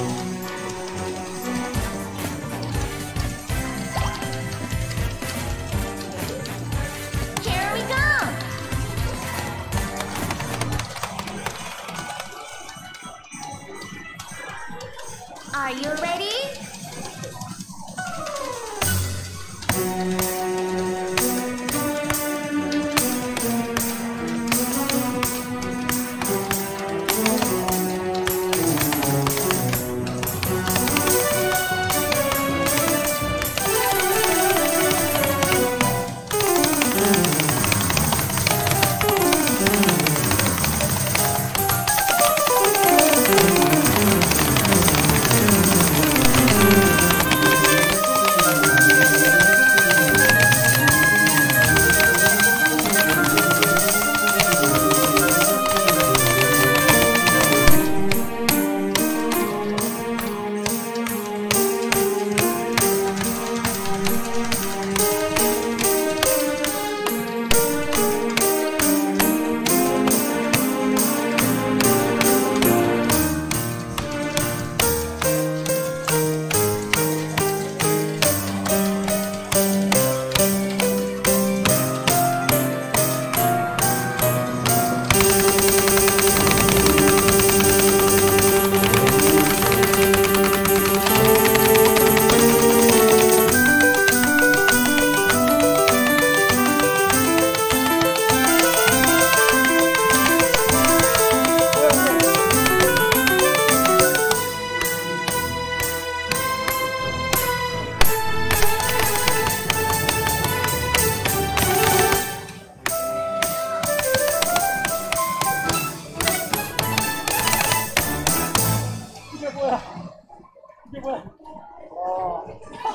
Here we go! Are you ready? 别过哦。啊